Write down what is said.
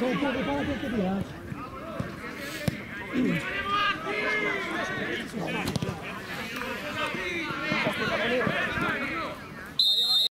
Só o que para a criança.